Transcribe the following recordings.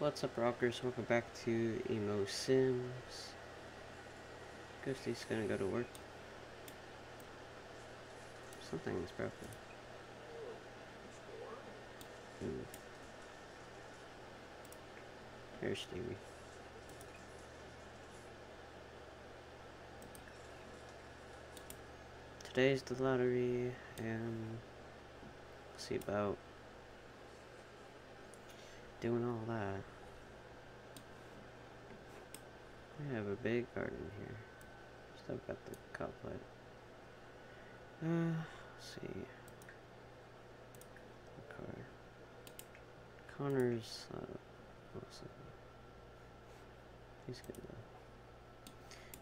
What's up, rockers? Welcome back to Emo Sims. Ghosty's gonna go to work. Something is broken. Hmm. Stevie. Today's the lottery, and see about doing all that. We have a big garden here. Still got the couplet. Uh, let's see. Car. Connor's, uh, Wilson. He's good though.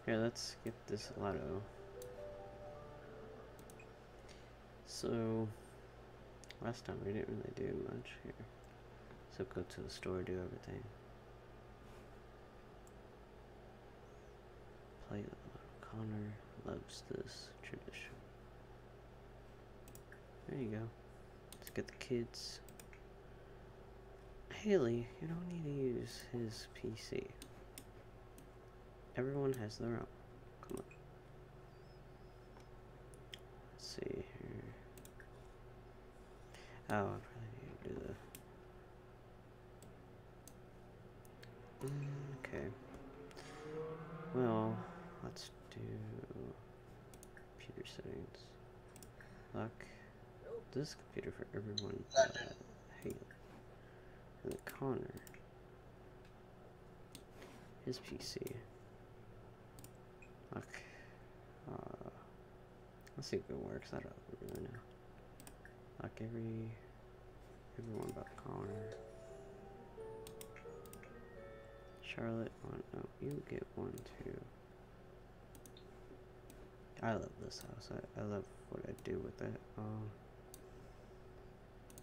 Here, let's get this lotto. So, last time we didn't really do much here. So go to the store, do everything. Play Connor loves this tradition. There you go. Let's get the kids. Haley, you don't need to use his PC. Everyone has their own. Come on. Let's see here. Oh, I probably need to do the... okay. Well, let's do computer settings. Lock this computer for everyone but Haley. And the Connor. His PC. Lock. Uh, let's see if it works. I don't really know. Lock every everyone but Connor. Charlotte, one. No, you get one too. I love this house. I, I love what I do with it. Um,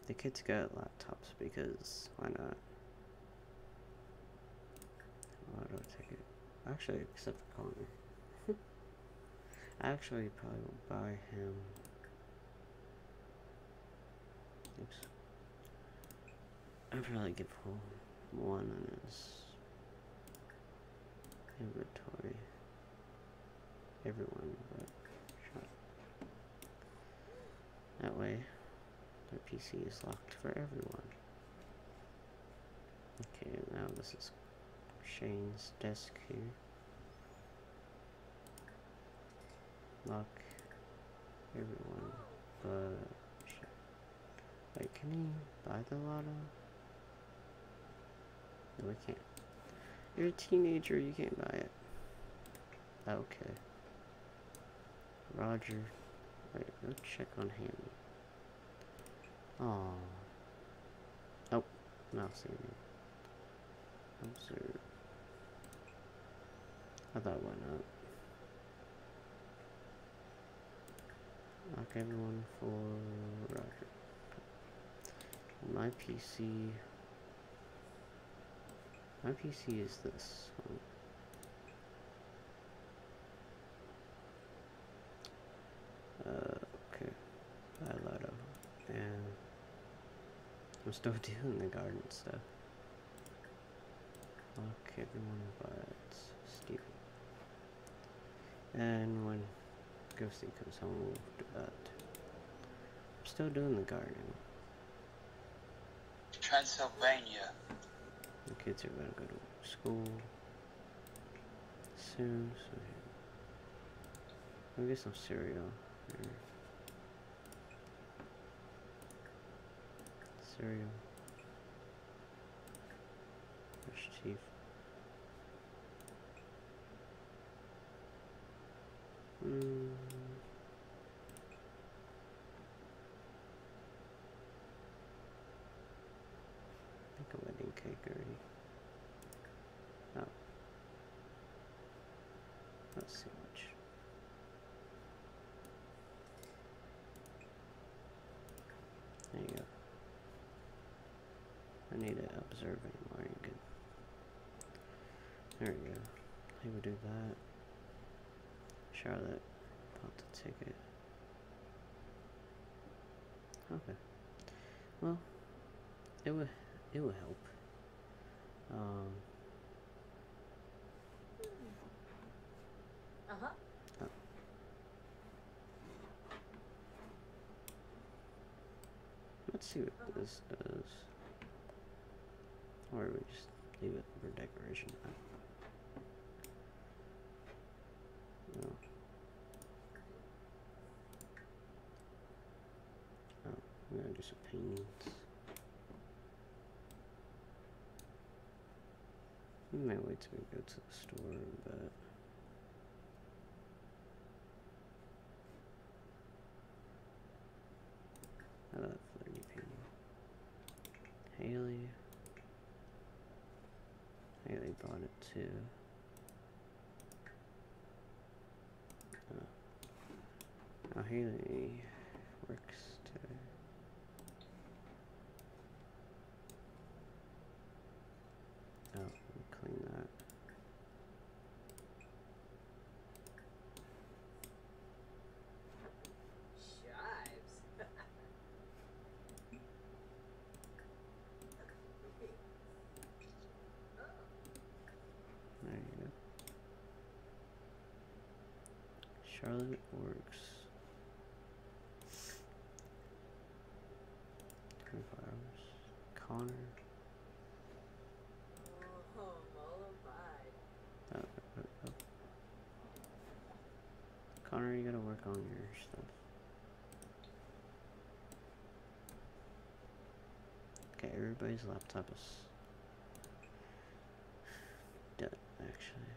the kids got laptops because why not? Why do I take it? Actually, except for Connor. Actually probably will buy him. Oops. I'd probably give him one on his inventory. Everyone, but. That way, their PC is locked for everyone. Okay, now this is Shane's desk here. Lock everyone, but wait, can he buy the lotto? No, we can't. You're a teenager, you can't buy it. Okay. Roger. Wait, go check on him. Oh. Nope. Mouse saving. Observe. I thought why not? Lock everyone for Roger. My PC my PC is this. Uh, okay. I'm still doing the garden stuff. Okay, everyone but Stevie. And when Ghosty comes home, we'll do that. I'm still doing the gardening. Transylvania. Kids are gonna go to school soon, so I'll get some cereal here. Cereal. Brush teeth. Mm. Wedding. Oh. Let's see much. There you go. I need to observe anymore. You're good. There we go. He would do that. Charlotte bought the ticket. Okay. Well, it would it will help. See what this does. Or we just leave it for decoration. Oh, I'm gonna. We might wait till we go to the store, but I love flirty painting. Haley. Haley it too. Oh. Now Haley works today. Oh, let me clean that. Chives. There you go. Charlotte works. 24 hours. Connor. Connor, you gotta work on your stuff. Okay, everybody's laptop is done, actually.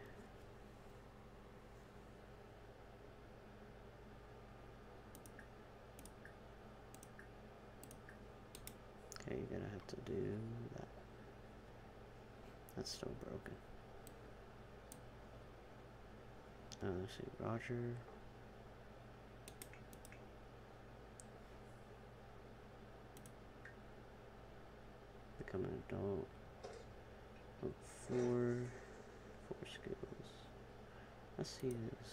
Okay, you're gonna have to do that. That's still broken. Uh, let's see, Roger. Become an adult. Level four, four skills. Let's see this.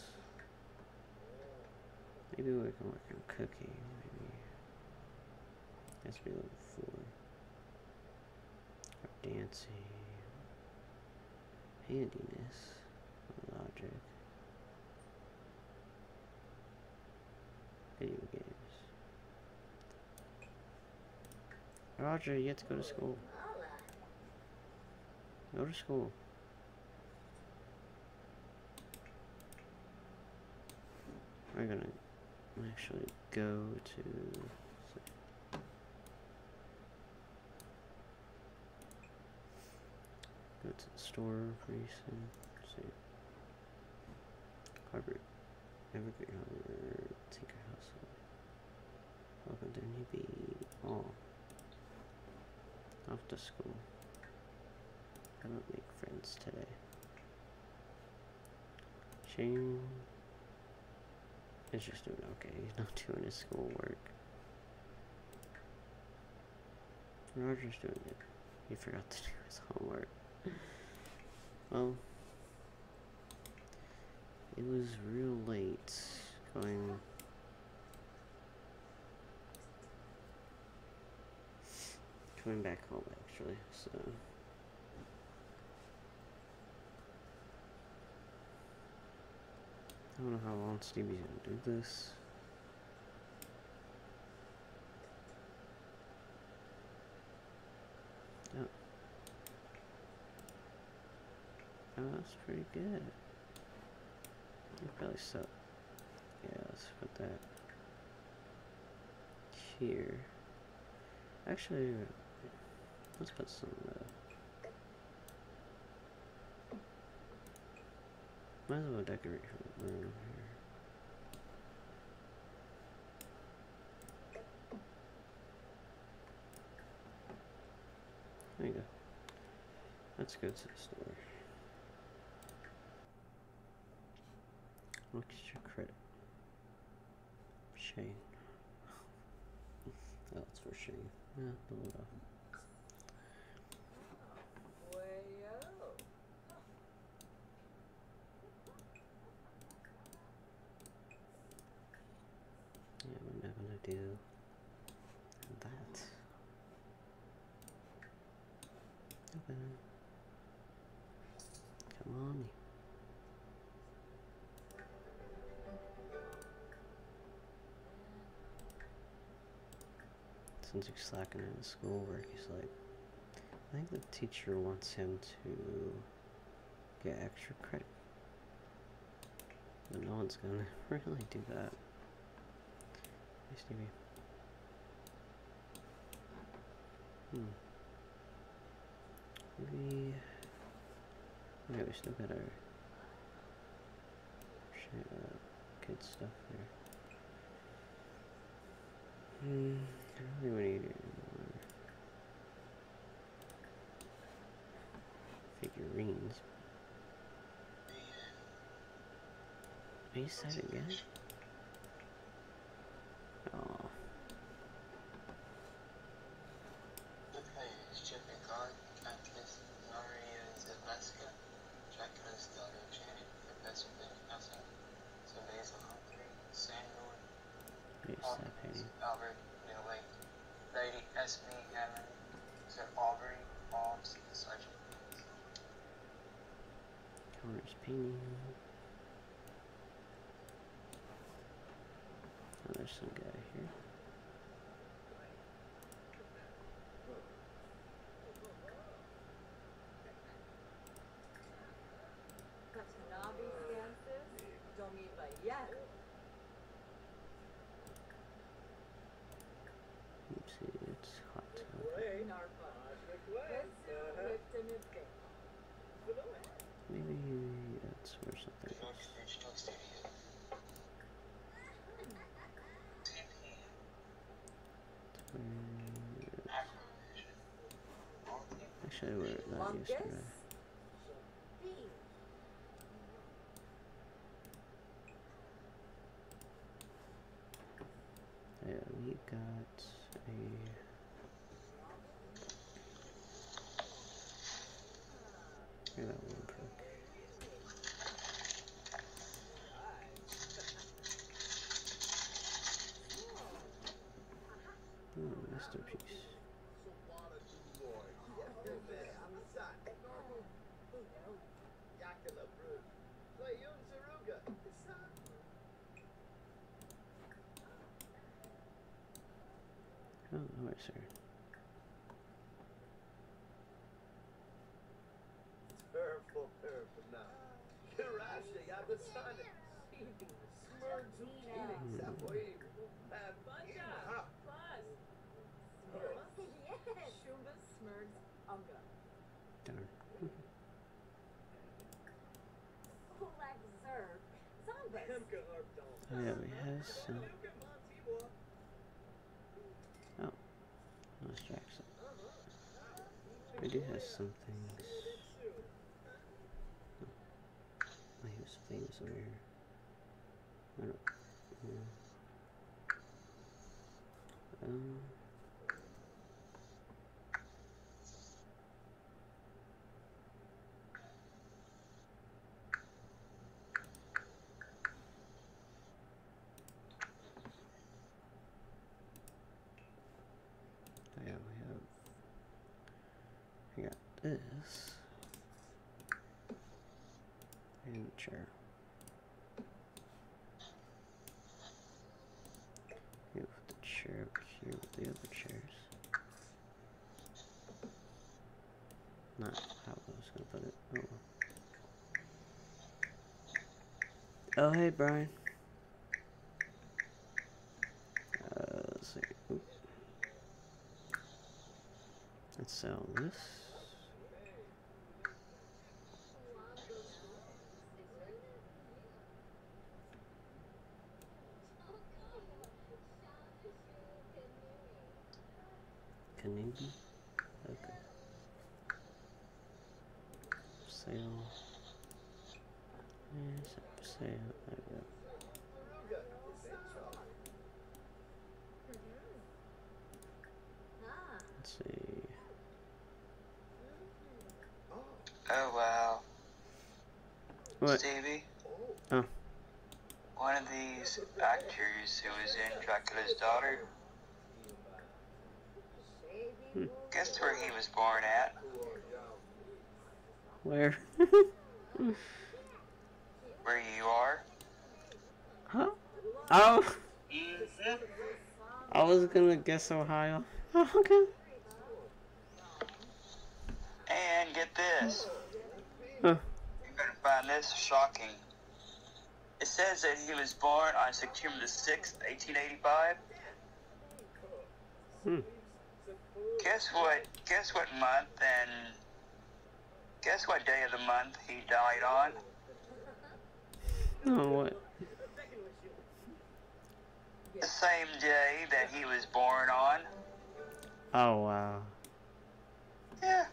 Maybe we can work on cooking. Maybe has to be level four. Or dancing. Handiness. Logic. Video games. Roger, you have to go to school. Go to school. We're gonna actually go to. Go to the store pretty soon. See. Harbor. Evergreen Harbor. Tinker House. Welcome to Newbie. Oh. To school. I don't make friends today. Shane is just doing okay. He's not doing his schoolwork. Roger's doing it. He forgot to do his homework. Well, it was real late going. Coming back home actually, so. I don't know how long Stevie's gonna do this. Yep. Oh, that's pretty good. You probably suck. Yeah, let's put that here. Actually, let's put some. Uh, might as well decorate her room here. There you go. Let's go to the store. What's your credit? Shane. oh, it's for Shane. Yeah, it off. Wayo. Yeah, we're not gonna do that. Open. Since he's slacking in his schoolwork, he's like, I think the teacher wants him to get extra credit. But no one's gonna really do that. Hey, Stevie. Hmm. Maybe. Yeah, we still got our uh, kid stuff there. Hmm. Need more figurines. Are you said again? Is. Digital Studio. TP, Where- Acrovision, Multi, Actually, where that used to Lungus. be. Bean. Yeah, we got a. Look at that one prick. Oh, masterpiece. Oh, no, sir. Purple, purple now. Kirashi, Yabasani. Smurd zucchini, Savoy. Ha. Shumba Smurds Unga. Darn. Oleg Zerb. Zombas. Hemka Harpdon. Oh, yeah, we have some. Oh, let's Jackson. We do have some things. Oh, he was famous over here. I don't. Um. Oh, yeah, we have. We got this. And a chair. Have the chair over here with the other chairs. Not how I was gonna put it. Oh. Oh, hey, Brian. Uh, let's see. Oop. Let's sell this. Kanubi? Okay. Sale. Yes, sale. There we go. Let's see. Oh wow. What? Stevie? Oh. One of these actors who was in Dracula's daughter, guess where he was born at? Where you are? huh? Oh! I was gonna guess Ohio. Oh, okay. And get this. Huh. You're gonna find this shocking. It says that he was born on September the 6th, 1885. Hmm. Guess what? Guess what month and guess what day of the month he died on? Oh, what? The same day that he was born on. Oh, wow. Yeah.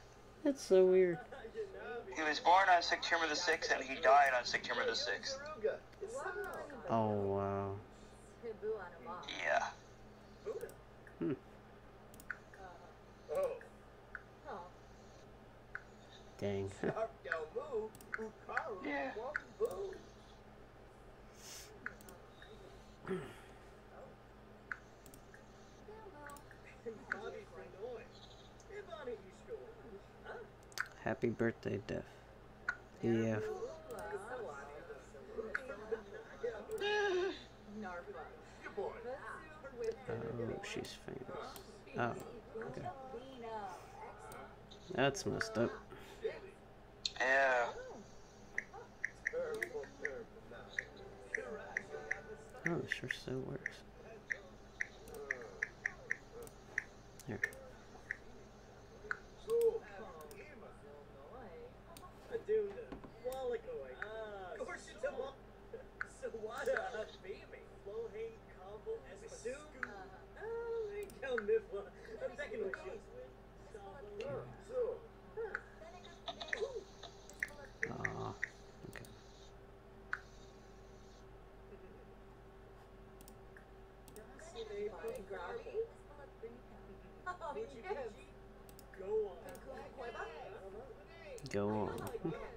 That's so weird. He was born on September the 6th and he died on September the 6th. Oh, wow. Yeah. Hmm. Oh. Oh. Dang. Happy birthday, Def. Yeah. Narpa. Your boy. Oh, she's famous. Oh, okay. That's messed up. Yeah. Purple, purple now. Karashi. Oh, it sure still works. Here. Count I'm taking with you. So. Okay. Go on. Go on.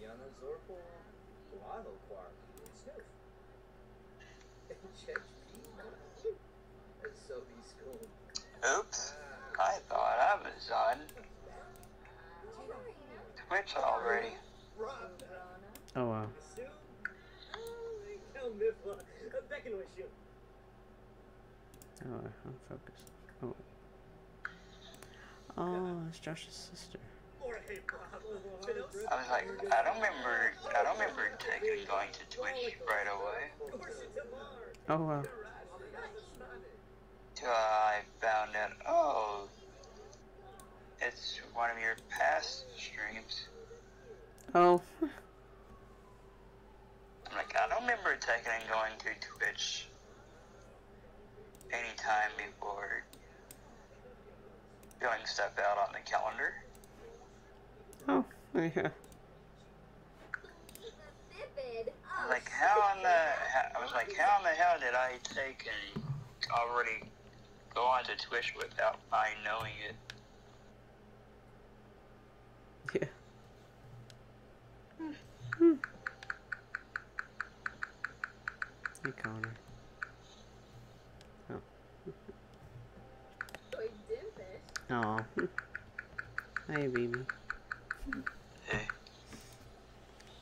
Yana Zorpo, Lalo Quark, Sniff. Check That's so he's cool. Oops. I thought I was on Twitch already. Oh, wow. Oh, they count Mifla. I'm. Oh, focused. Oh. Oh, it's Josh's sister. Or hey, Bob. I was like, I don't remember. I don't remember taking going to Twitch right away. Oh, wow. Till I found out. Oh, it's one of your past streams. Oh. I'm like, I don't remember taking and going to Twitch anytime before filling stuff out on the calendar. Oh, yeah. Like, how in the? How, I was like, how in the hell did I take and already go onto Twitch without my knowing it? Yeah. Hmm. Hey, Connor. Oh. Hey, baby. Hey,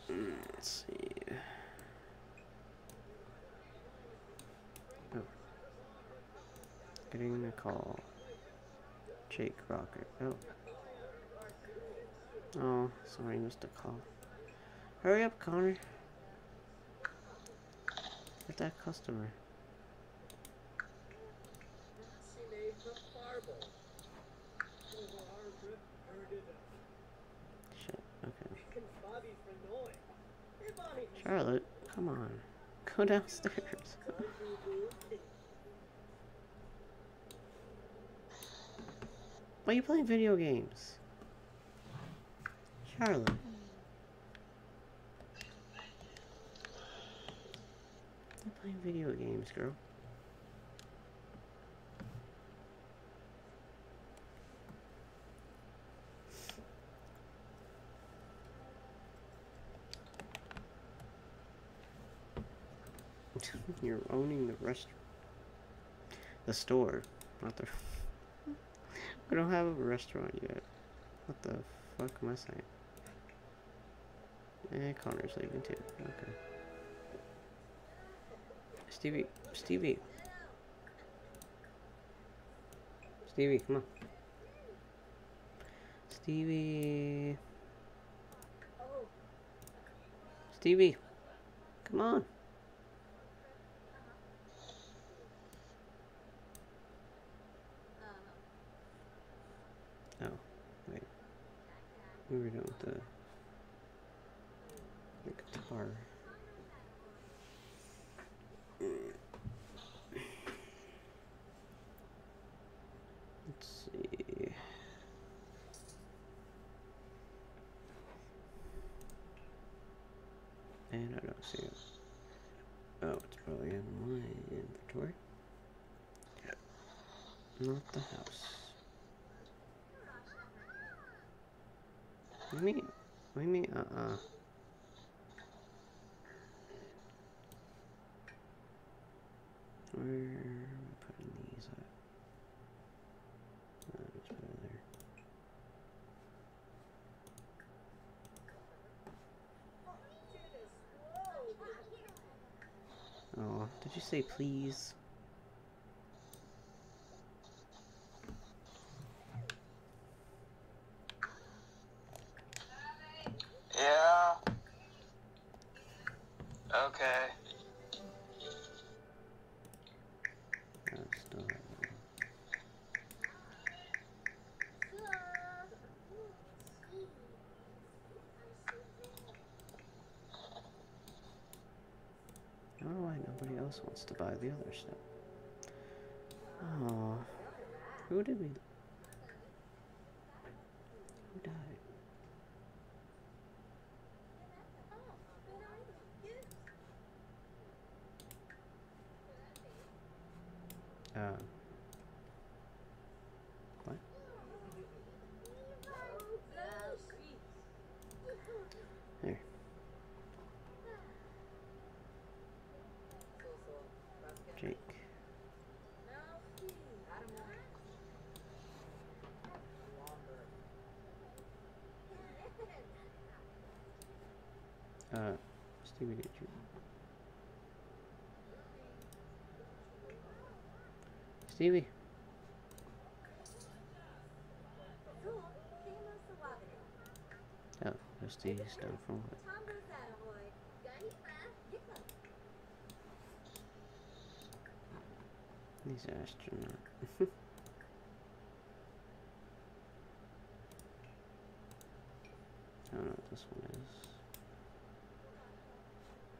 Let's see. Oh. Getting a call. Jake Rocker. Oh. Oh, sorry, missed a call. Hurry up, Connor. Get that customer. Shit, okay. Charlotte, come on. Go downstairs. Why are you playing video games? Charlotte. Stop playing video games, girl. You're owning the restaurant. The store, not the. we don't have a restaurant yet. What the fuck am I saying? And Connor's leaving too. Okay. Stevie, Stevie. Stevie, come on. Stevie. Stevie. Come on. Oh, wait. What are We done with the, the guitar. Let's see. And I don't see it. Oh, it's probably in my inventory. Not the house. What do you mean? What do you mean? Uh-uh. Am putting these. Oh, did you say please? Yeah. Okay. Uh, still have one. I don't know why nobody else wants to buy the other stuff. Oh, who did we? Who died? Uh, what? There. Jake. Uh, Did you? Stevie. Oh, there's the stuff from it. He's an astronaut. I don't know what this one is.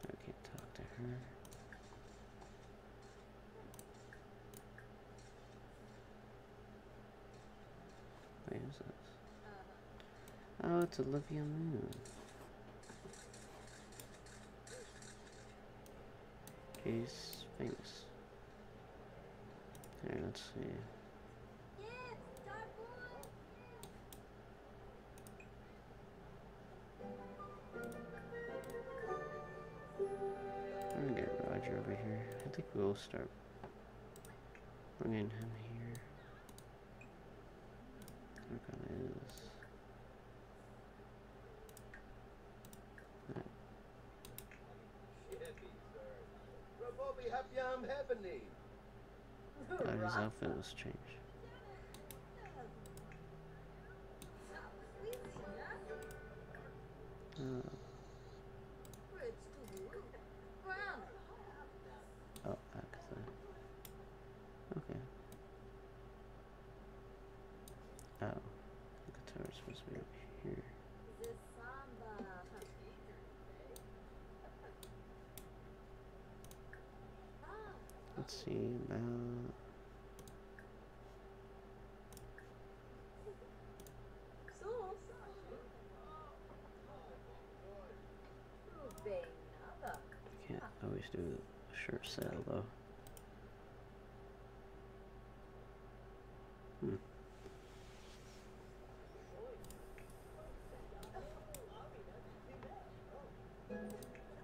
I can't talk to her. Wait, who's this? It's Olivia Moon. She's famous. Here, let's see. I'm get Roger over here. I think we'll start bringing him here. Work on his. Happening. His outfit was changed. Oh, oh, Agatha. Okay. Oh, the guitar's supposed to be up here. Let's see about. Can't always do a short sale though. Hmm.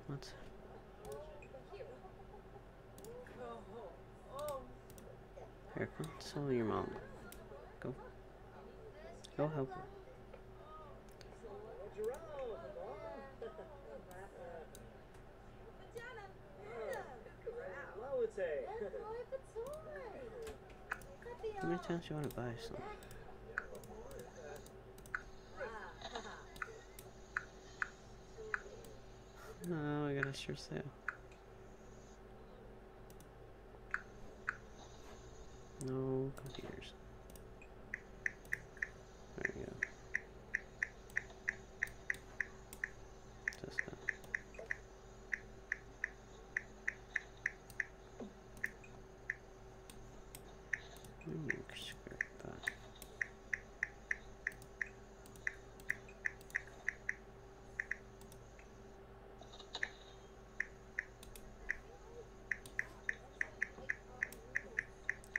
What? Here, come tell your mom. Go. Go help her. Jerome, Mom. Times you want to buy something? No, I got a sure sale. No computers. There you go. Just that. Hmm, scrape that.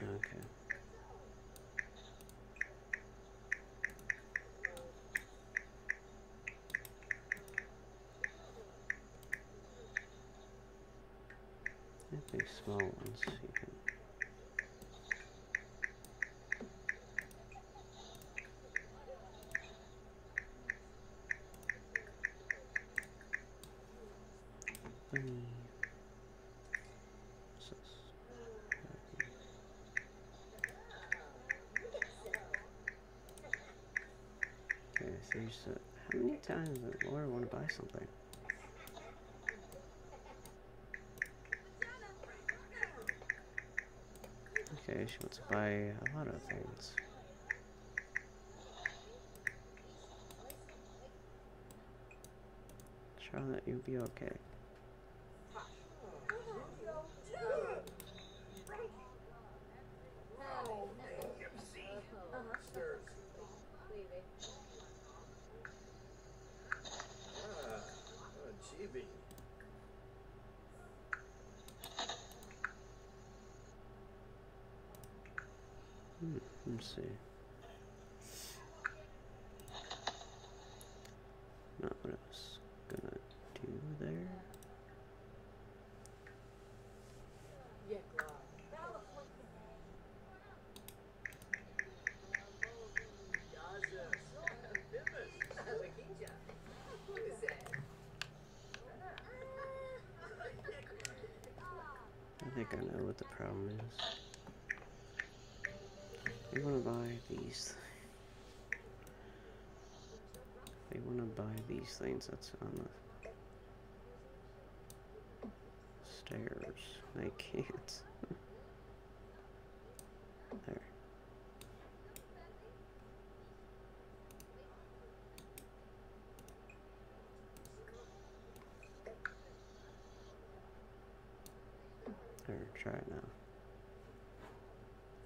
Okay. Maybe small ones you can. Bunny. What's this? How many times does Laura want to buy something? Okay, she wants to buy a lot of things. Charlotte, you'll be okay. Let's see. Not what I was gonna do there. I think I know what the problem is. We want to buy these. They want to buy these things that's on the stairs. They can't. there. There, try it now.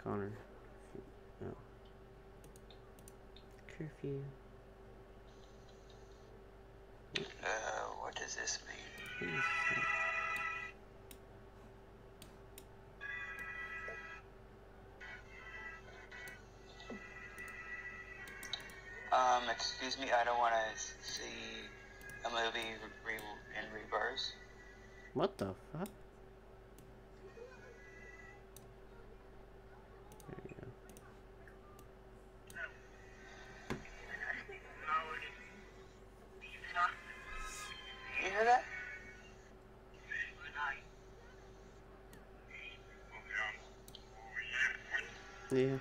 Connor. No. Curfew. Uh, what does this mean? What is that? Um, excuse me, I don't want to see a movie re- in reverse. What the fuck? There you go. You hear that? Yeah.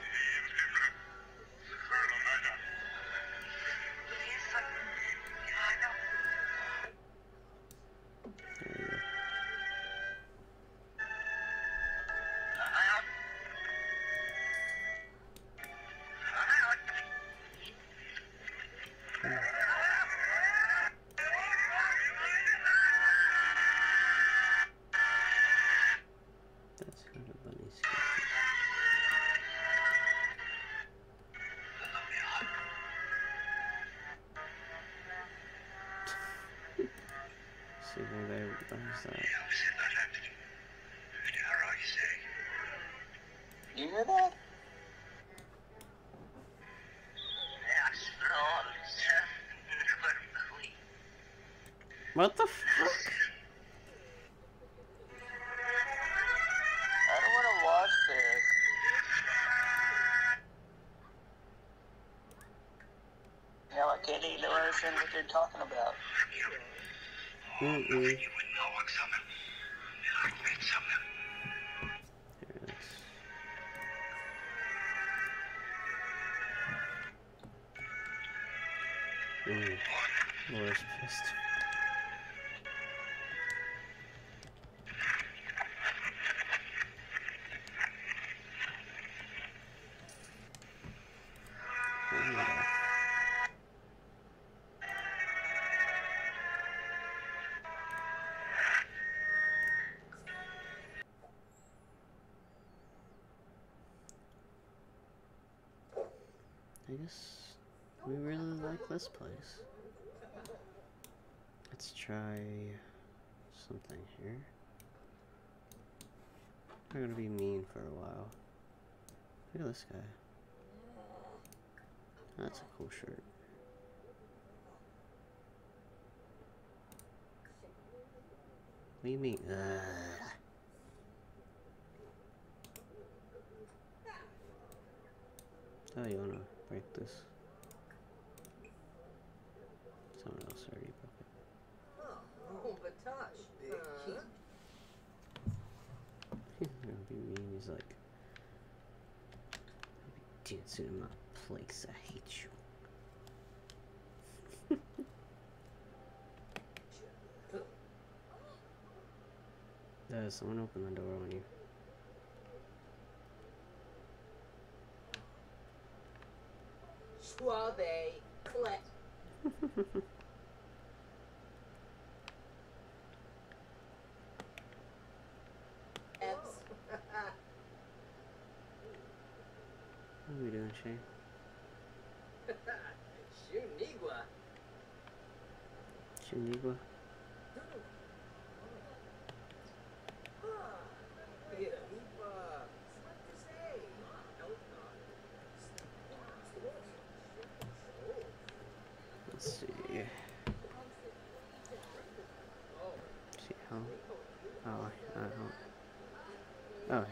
What the fuck? We really like this place. Let's try something here. We're gonna be mean for a while. Look at this guy. That's a cool shirt. What do you mean? Ugh. Oh, you wanna break this? Someone else already broke it. Oh, Batosh. Big Uh. He's gonna be mean. He's like, dancing in my place. I hate you. Uh, someone open the door on you. Mm-hmm.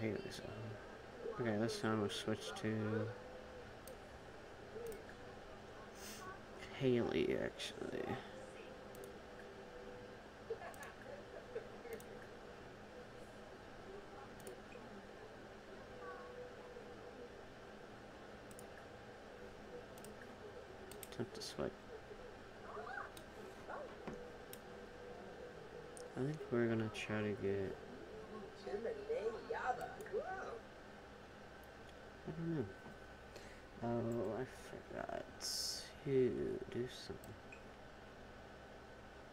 Hey, this one. Okay, this time we'll switch to Haley, actually. Attempt to swipe. I think we're gonna try to get. I. Oh, I forgot to do something.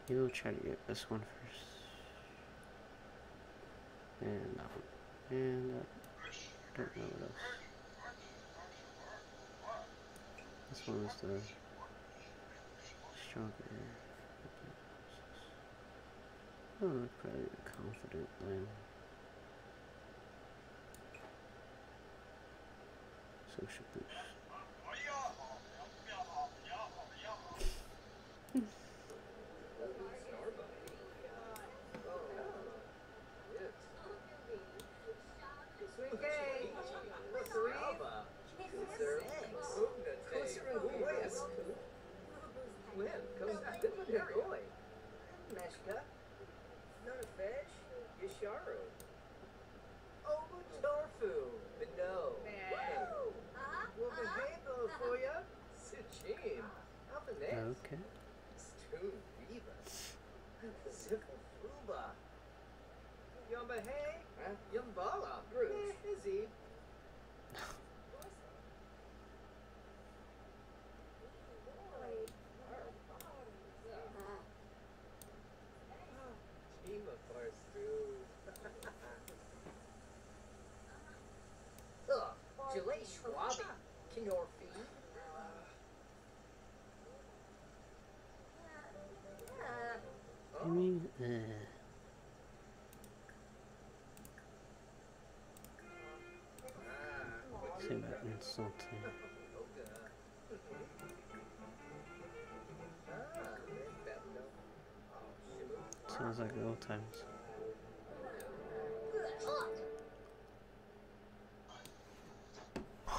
Maybe we'll try to get this one first. And that one. And that. I don't know what else. This one is the stronger. Oh, I'm probably confident then. Social boost. Okay. Spoon Viva. Ugh. Gelay Schwabi. Kinorfi. I mean, uh, about insulting. Sounds like old times.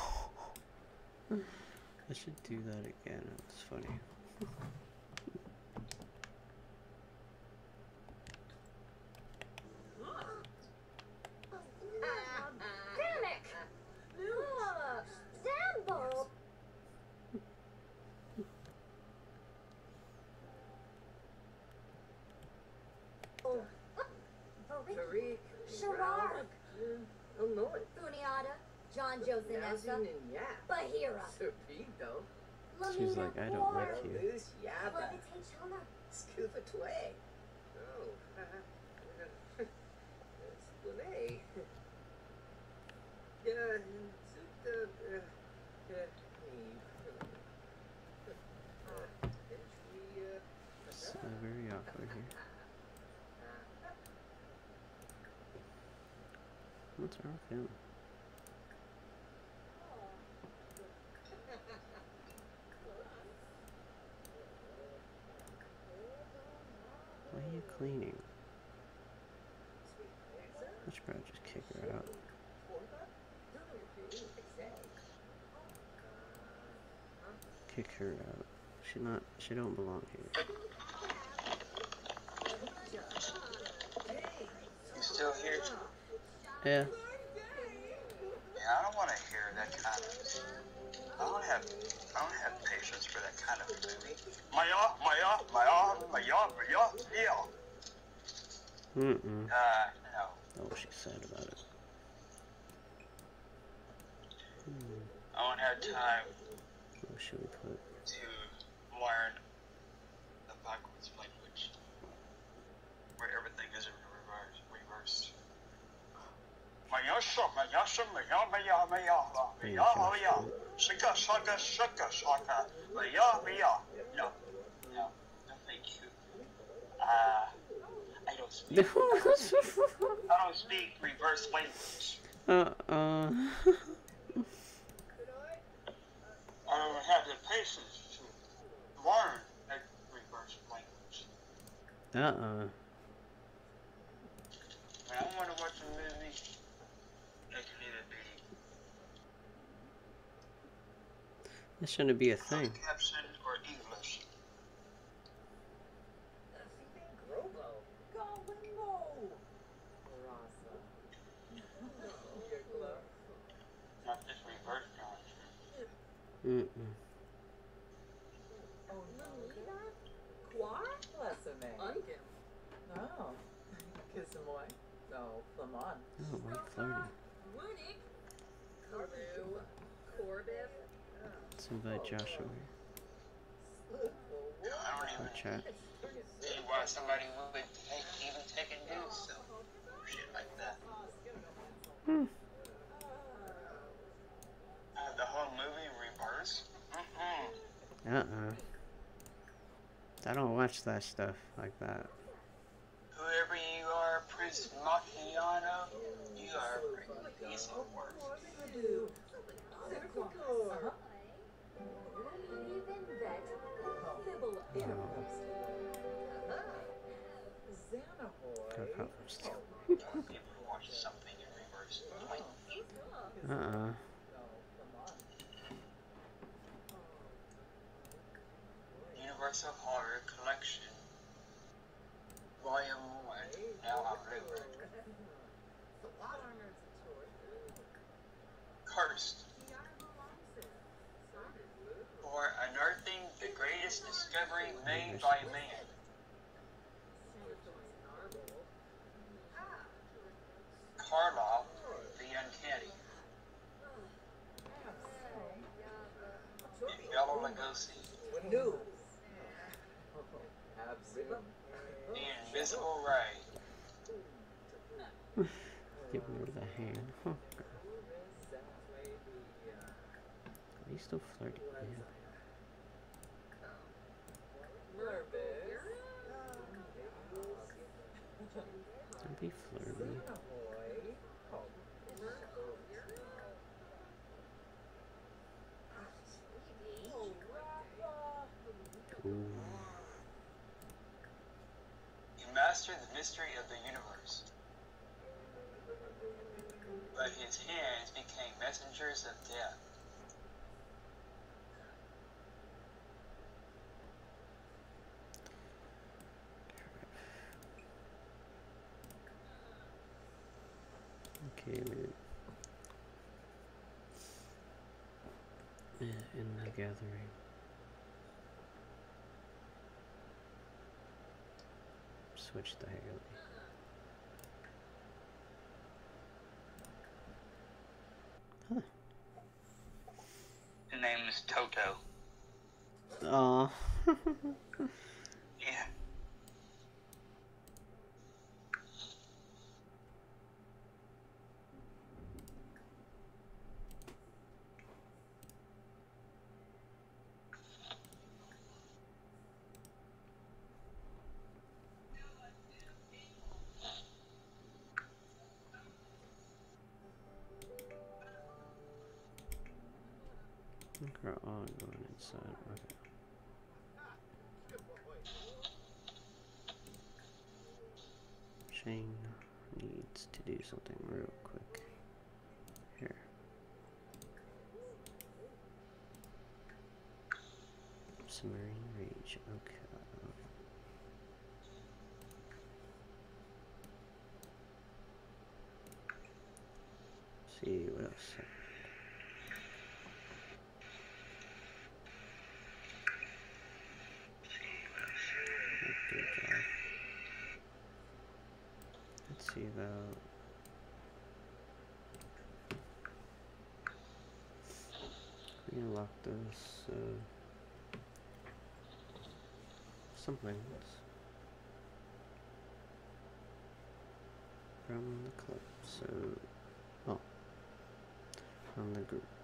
I should do that again. It's funny. Scuba Tway. Oh. Spune. Yeah, Zuta. Yeah. It's uh, very awkward here. What's wrong with him? Why are you cleaning? I should probably just kick her out. Kick her out. She not. She don't belong here. You still here? Yeah. Yeah, I don't want to hear that kind of. I don't have. I don't have patience for that kind of movie. Maya, Maya, Maya, Maya, Maya, Maya. Mm-mm. Uh, no. Oh, what she said about it. Hmm. I don't have time What should we put? to learn the backwards language where everything is in reverse. reversed. Mayasha, Mayasha, Maya, Maya, Maya, Maya, Maya, Shika, Shaka, Shaka, Shaka, Maya, Maya. No, no, no, thank you. Uh, I don't speak. I don't speak reverse language. uh-uh. I don't have the patience to learn a reverse language. Uh-uh. When I want to watch a movie, it can either be This shouldn't be a thing. caption or English. Grobo. Not this reverse genre. Mm-mm. Quar? Lessame. Unkin. Oh. Kissamoy. No, Flamon. Oh, why flirty? Winnick. Carlu. Corbett. Let's invite Joshua here. I don't even chat. why somebody would take, even take and do some shit like that. Hmm. Uh, the whole movie reverse? Mm-mm. Uh-uh. I don't watch that stuff like that. Whoever you are, Prince Macchiano, you are a freaking piece of work. Like, Uh-uh. Universal Horror Collection, Volume 1, now on Cursed. For unearthing the greatest discovery made by man. Karloff, the Uncanny. Bela Lugosi, No. Abzoom. The Invisible Ray. Give her the hand. Huh. Are you still flirty? Man? Don't be flirty. He mastered the mystery of the universe. But his hands became messengers of death. Okay. Yeah, in the gathering. switch the Haley. Huh. The name is Toto. Aw. think we're all going inside. Okay. Shane needs to do something real quick. Here. Submarine Rage. Okay. See what else. Good job. Let's see about. We can lock this. Uh, some things from the club. So, oh, from the group.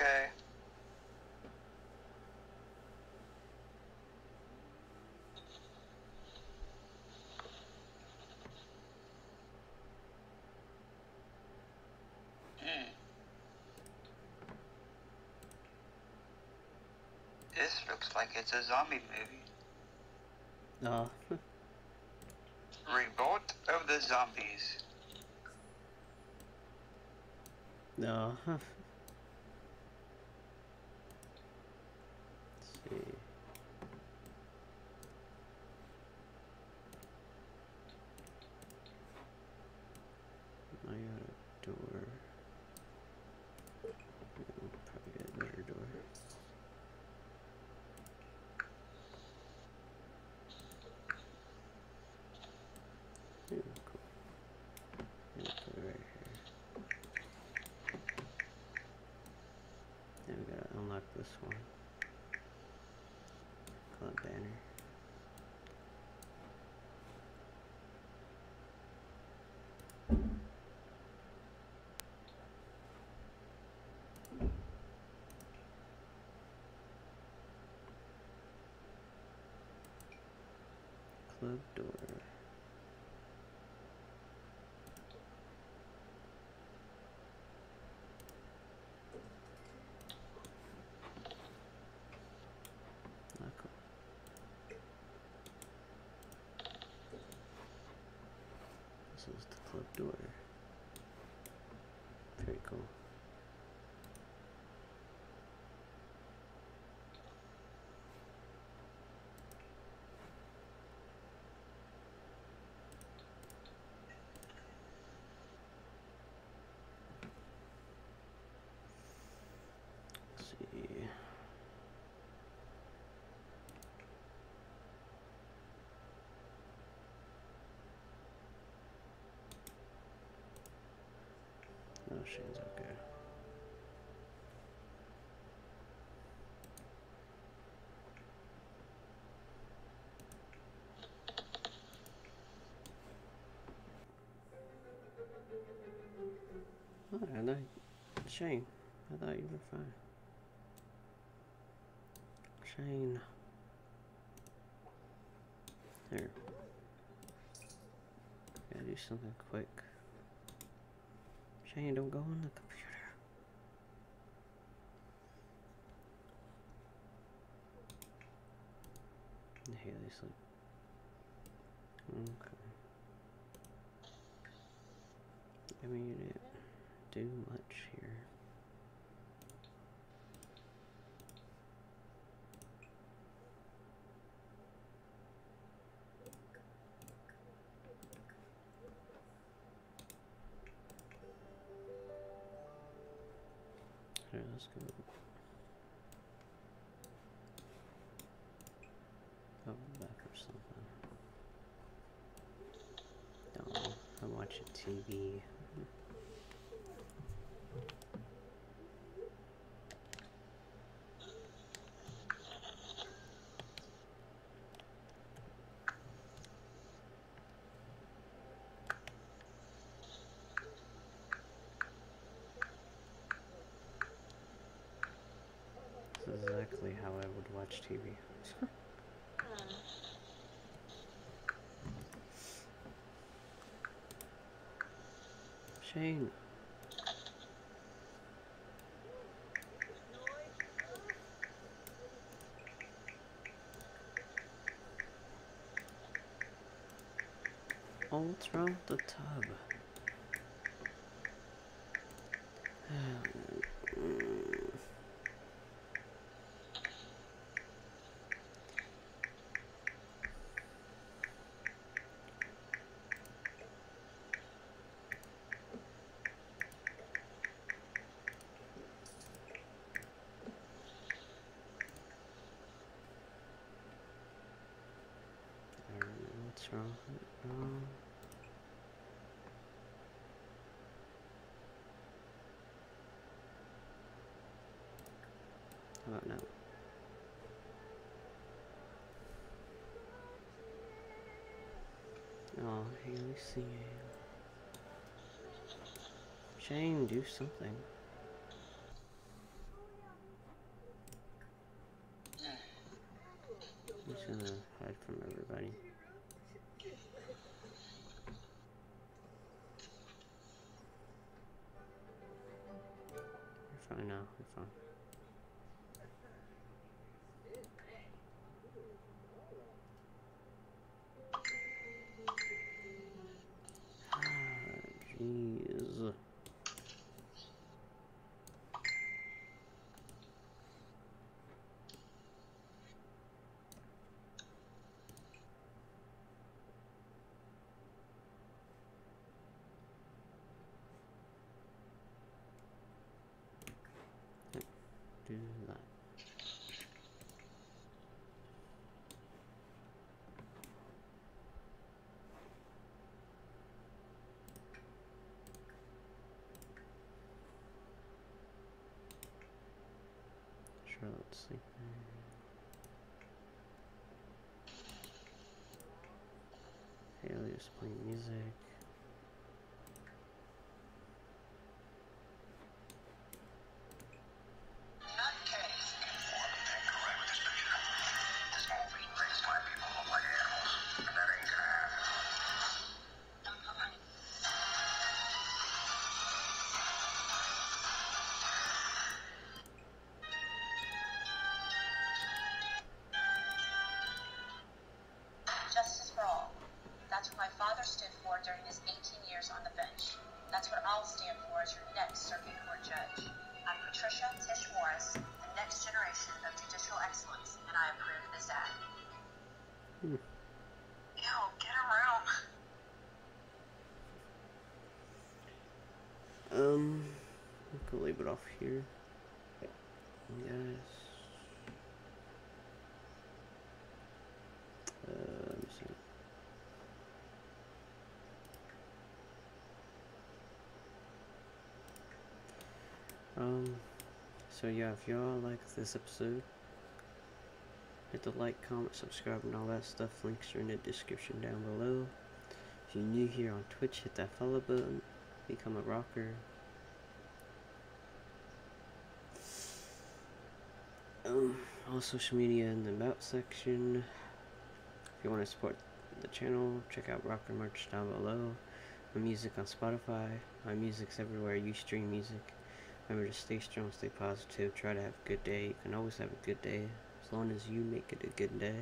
Okay. Hmm. This looks like it's a zombie movie. Oh, Revolt of the Zombies. no. Let's see. I got a door. Yeah, we'll probably get a better door. Yeah, cool. Yeah, put it right here. Then we gotta unlock this one. Club banner. Club door. This is the club door. Very cool. Let's see. No, Shane's okay. Oh, I thought, Shane, I thought you were fine. Shane. Here. Gotta do something quick. Shane, don't go on the computer. Haley sleep. Okay. I mean, you didn't do much here. Here, let's go. TV. This is exactly how I would watch TV. Shane. With the tub? Mm. I don't know what's wrong. Um, how about now? Oh, Haley seeing. Shane, do something. I'm just gonna hide from everybody. You're fine now, you're fine. Ah, Jeez. Do that. Charlotte sleeping. Haley is playing music. Um, so yeah, if y'all like this episode, hit the like, comment, subscribe, and all that stuff. Links are in the description down below. If you're new here on Twitch, hit that follow button, become a rocker. Um, all social media in the about section. If you want to support the channel, check out Rocker Merch down below. My music on Spotify. My music's everywhere you stream music. Remember to stay strong, stay positive, try to have a good day. You can always have a good day as long as you make it a good day.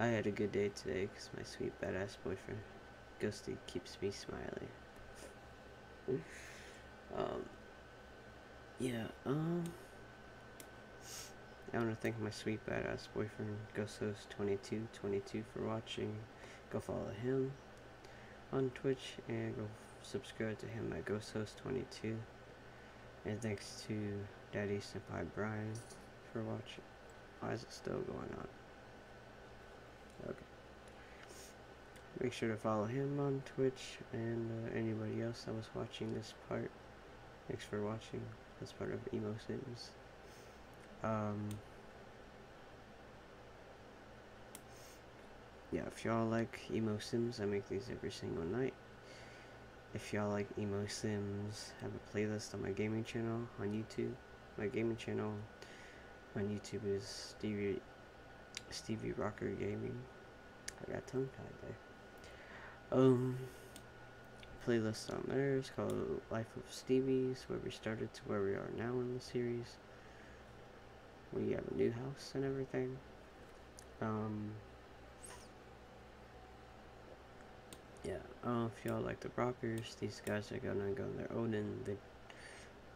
I had a good day today because my sweet badass boyfriend, Ghosty, keeps me smiling. um, yeah, um, I want to thank my sweet badass boyfriend, GhostHost2222 for watching. Go follow him on Twitch and go subscribe to him at GhostHost22. And thanks to Daddy Senpai Brian for watching. Why is it still going on? Okay. Make sure to follow him on Twitch and uh, anybody else that was watching this part. Thanks for watching. That's part of Emo Sims. Um, yeah, if y'all like Emo Sims, I make these every single night. If y'all like Emo Sims, have a playlist on my gaming channel on YouTube. My gaming channel on YouTube is Stevie Stevie Rocker Gaming. I got tongue tied there. Um, playlist on there is called Life of Stevie's, where we started to where we are now in the series. We have a new house and everything. Um, yeah, uh, if y'all like the Rockers, these guys are gonna go on their own and the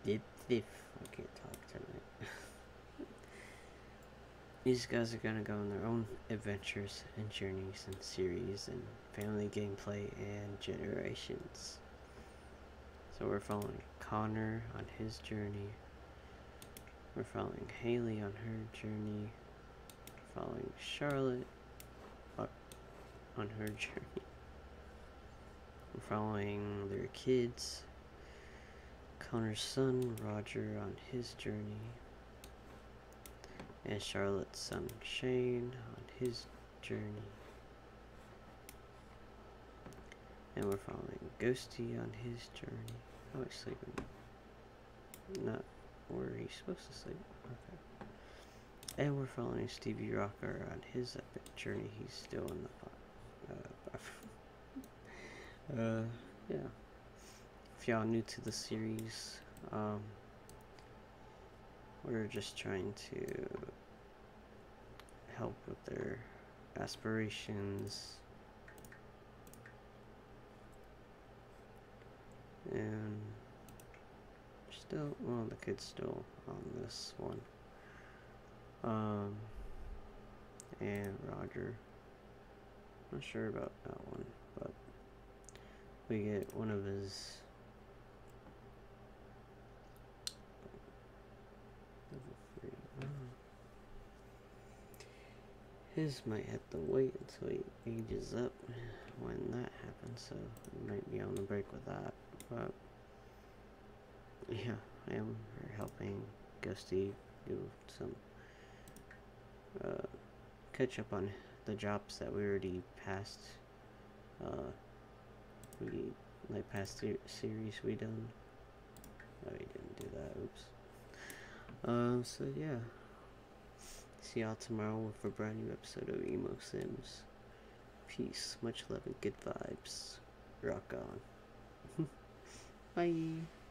dip dip. I can't talk tonight. these guys are gonna go on their own adventures and journeys and series and family gameplay and generations. So we're following Connor on his journey. We're following Haley on her journey. We're following Charlotte on her journey. Following their kids. Connor's son, Roger, on his journey. And Charlotte's son, Shane, on his journey. And we're following Ghosty on his journey. Oh, he's sleeping. Not where he's supposed to sleep. Okay. And we're following Stevie Rocker on his epic journey. He's still in the pot. Uh, yeah. If y'all new to the series, um, we're just trying to help with their aspirations. And still well the kid's still on this one. Um and Roger. Not sure about that one we get one of his his might have to wait until he ages up when that happens so might be on the break with that but yeah, I am helping Ghosty do some uh, catch up on the jobs that we already passed. Uh, we like past series we done. Oh, we didn't do that. Oops. Um. So yeah. See y'all tomorrow with a brand new episode of Emo Sims. Peace, much love, and good vibes. Rock on. Bye.